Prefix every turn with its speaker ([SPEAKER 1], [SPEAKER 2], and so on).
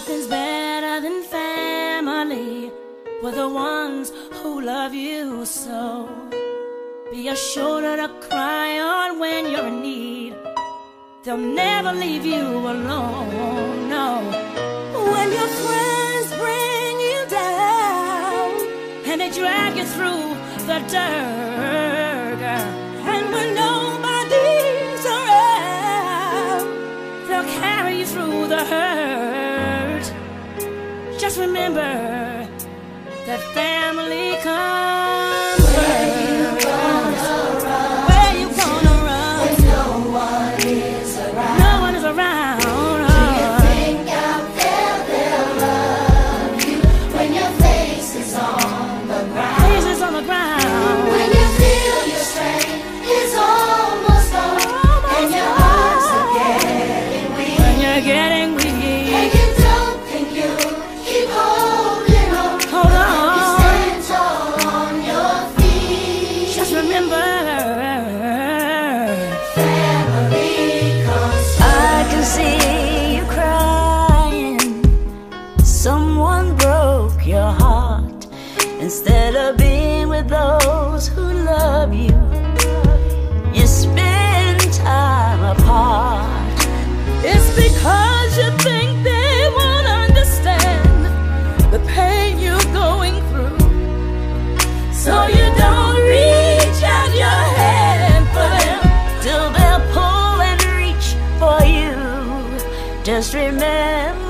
[SPEAKER 1] Nothing's better than family. We're the ones who love you so. Be a shoulder to cry on when you're in need. They'll never leave you alone, no. When your friends bring you down and they drag you through the dirt, remember that Instead of being with those who love you, you spend time apart. It's because you think they won't understand the pain you're going through. So you don't reach out your hand for them till they'll pull and reach for you. Just remember